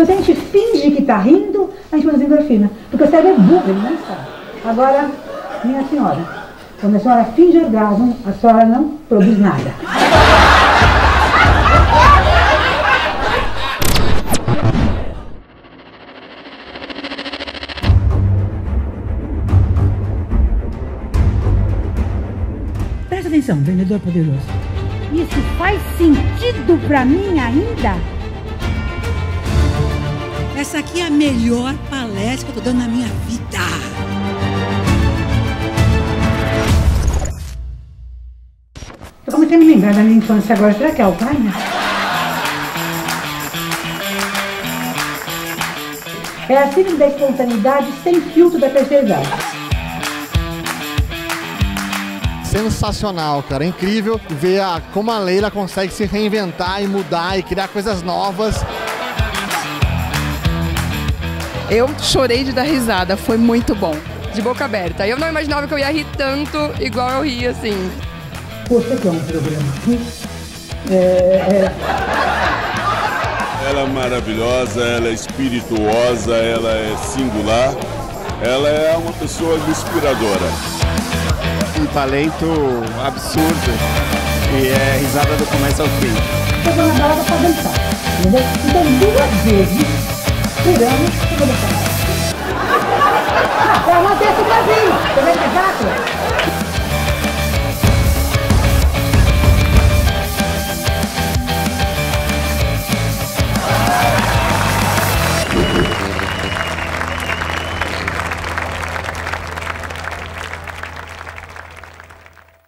Então se a gente finge que está rindo, a gente produz endorfina. Porque o cérebro é burro, ele não sabe. Agora, minha senhora, quando a senhora finge orgasmo, a senhora não produz nada. Presta atenção, vendedor poderoso. Isso faz sentido pra mim ainda? Essa aqui é a melhor palestra que eu tô dando na minha vida. Eu comecei a me lembrar da minha infância agora. Será que é Alzheimer? É a síndrome da espontaneidade sem filtro da terceira idade. Sensacional, cara. É incrível ver a, como a Leila consegue se reinventar e mudar e criar coisas novas. Eu chorei de dar risada, foi muito bom. De boca aberta. Eu não imaginava que eu ia rir tanto igual eu ri, assim. Você que é um programa. É, é, Ela é maravilhosa, ela é espirituosa, ela é singular, ela é uma pessoa inspiradora. um talento absurdo e é risada do começo ao fim. eu vou na balada pra dançar. Entendeu? Então duas vezes Udah, udah.